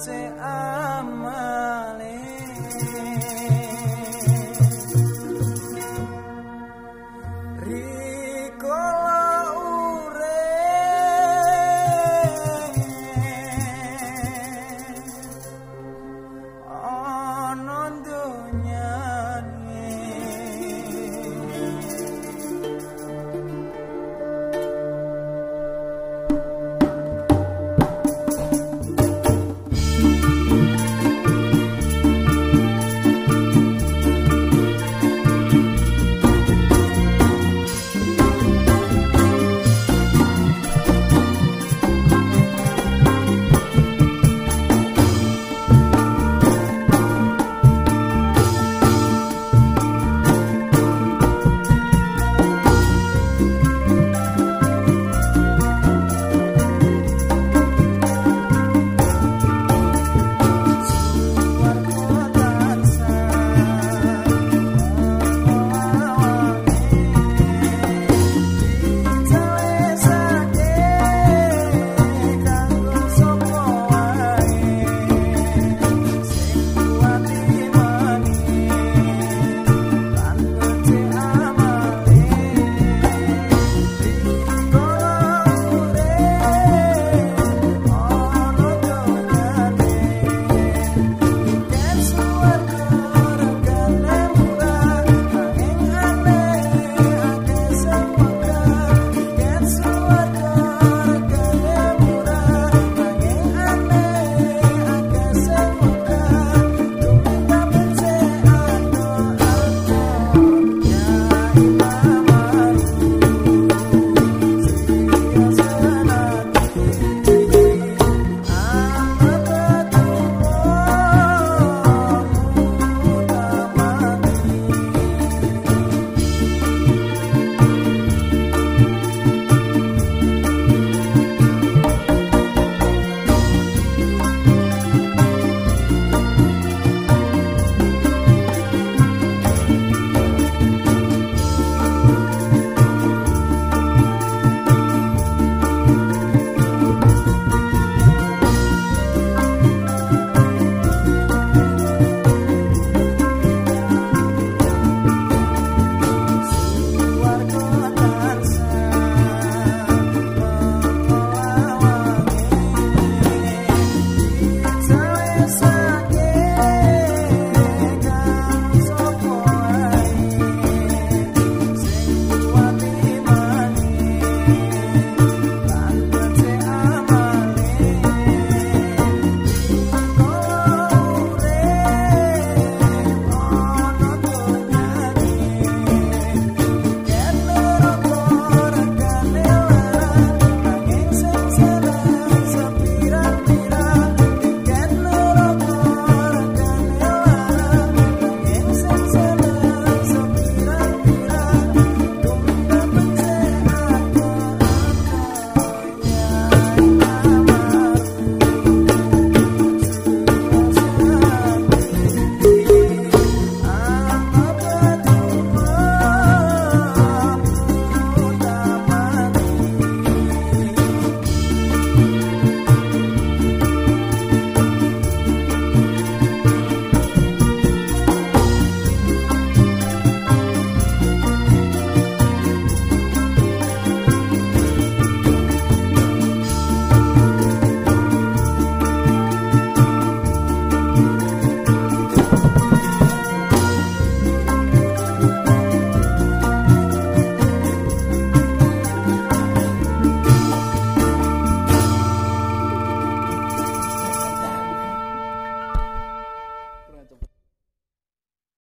say